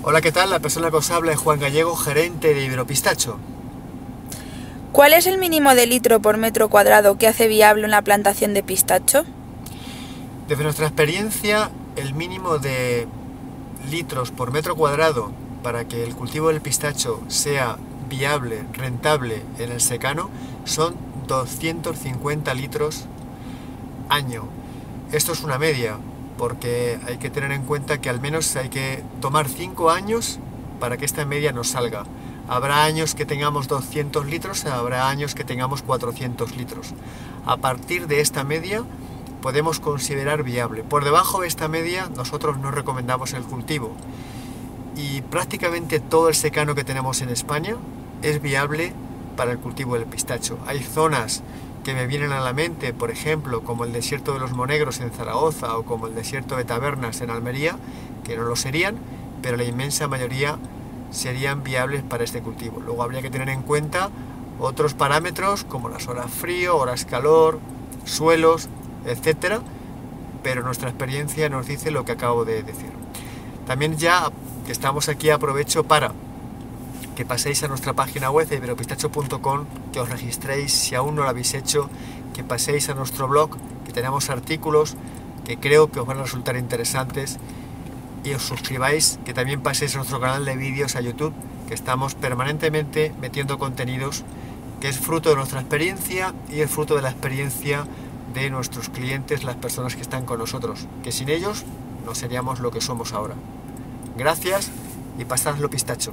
Hola, ¿qué tal? La persona que os habla es Juan Gallego, gerente de Iberopistacho. ¿Cuál es el mínimo de litro por metro cuadrado que hace viable una plantación de pistacho? Desde nuestra experiencia, el mínimo de litros por metro cuadrado para que el cultivo del pistacho sea viable, rentable en el secano, son 250 litros año. Esto es una media, porque hay que tener en cuenta que al menos hay que tomar 5 años para que esta media nos salga. Habrá años que tengamos 200 litros, habrá años que tengamos 400 litros. A partir de esta media podemos considerar viable. Por debajo de esta media nosotros no recomendamos el cultivo. Y prácticamente todo el secano que tenemos en España es viable para el cultivo del pistacho. Hay zonas que me vienen a la mente, por ejemplo, como el desierto de los Monegros en Zaragoza o como el desierto de Tabernas en Almería, que no lo serían, pero la inmensa mayoría serían viables para este cultivo. Luego habría que tener en cuenta otros parámetros como las horas frío, horas calor, suelos, etcétera, pero nuestra experiencia nos dice lo que acabo de decir. También ya que estamos aquí aprovecho para que paséis a nuestra página web iberopistacho.com, que os registréis si aún no lo habéis hecho, que paséis a nuestro blog, que tenemos artículos que creo que os van a resultar interesantes y os suscribáis, que también paséis a nuestro canal de vídeos a YouTube, que estamos permanentemente metiendo contenidos que es fruto de nuestra experiencia y es fruto de la experiencia de nuestros clientes, las personas que están con nosotros, que sin ellos no seríamos lo que somos ahora. Gracias y pasadlo pistacho.